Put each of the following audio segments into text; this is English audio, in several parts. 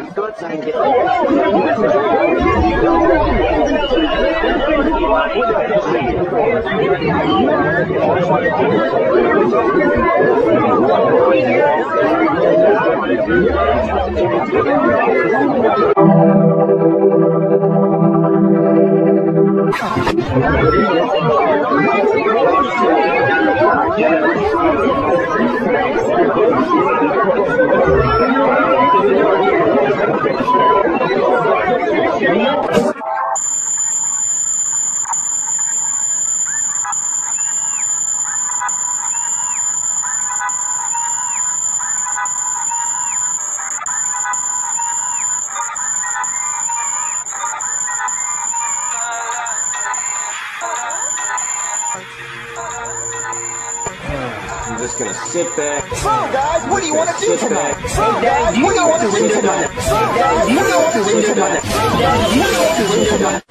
Nein, Gott sei Dank. Thank you. Thank you. Just gonna sit back. So, guys, what do you want to do Sit tonight? back. So, guys, what do you want to do tonight? So, guys, what do you want to don't want to do tonight? So, guys, what do you want to don't want to do tonight?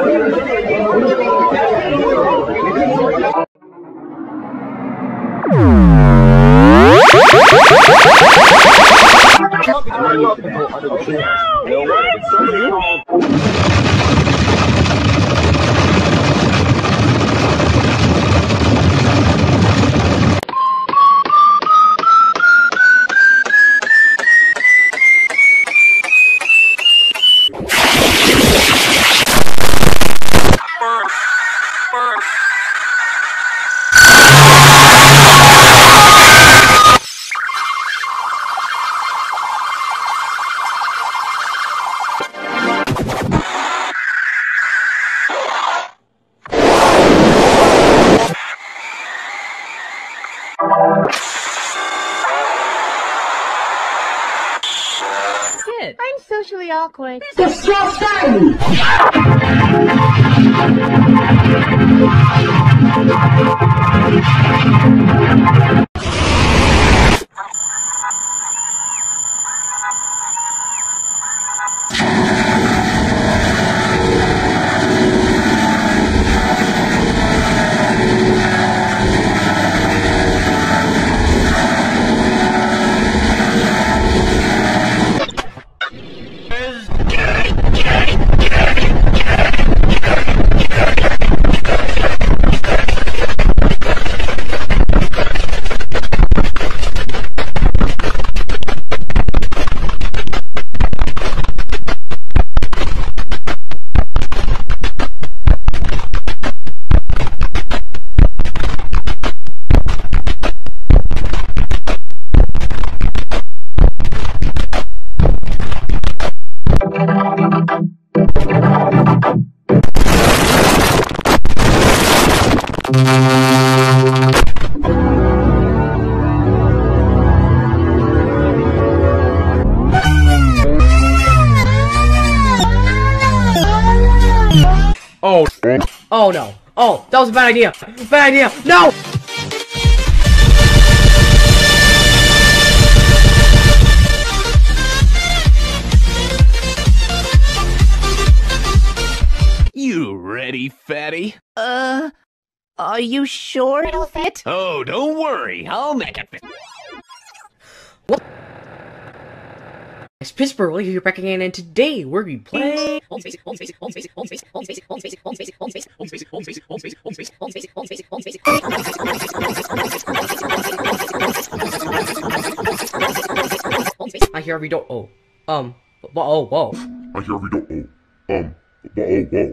Kid. I'm socially awkward. Oh. Oh no. Oh, that was a bad idea. Bad idea. No! You ready, fatty? Uh, are you sure it'll fit? Oh, don't worry. I'll make it fit. It's Pittsburgh, we're here back again, and today we're gonna be playing. I hear every door. Oh, um, whoa, whoa. I hear every door. Oh, um, whoa, whoa. I hear every door. Oh,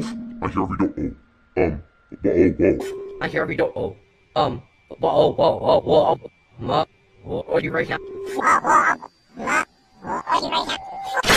um, whoa, whoa. I hear every door. Oh, um, whoa, whoa, whoa, whoa. whoa. What are you right now? もおしまいだ。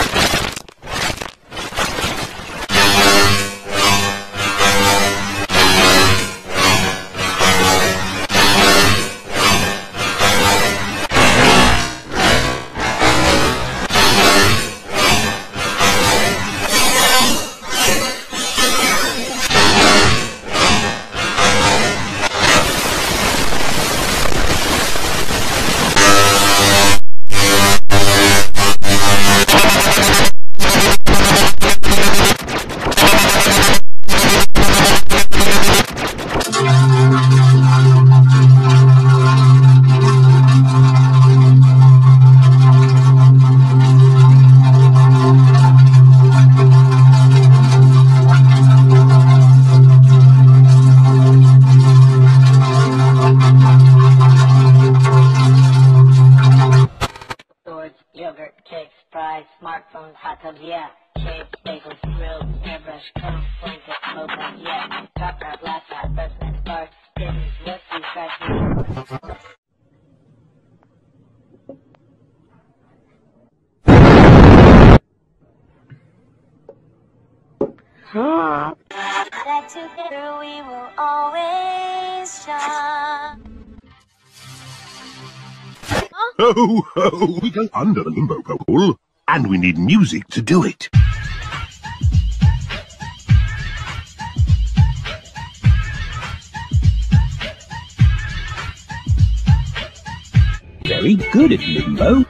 Bagels, grills, airbrush, comb, blanket, moped, yeah. Top hat, laptop, president, bars, stickers, whiskey, scratch, that together we will always shine. Ho, ho, we go under the limbo pole, and we need music to do it. Very good at limbo.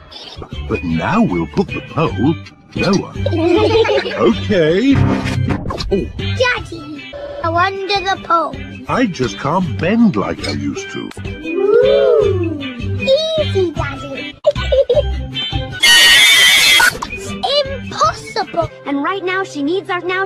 But now we'll put the pole lower. okay. Daddy, go under the pole. I just can't bend like I used to. Ooh, easy, Daddy. it's impossible. And right now she needs our now.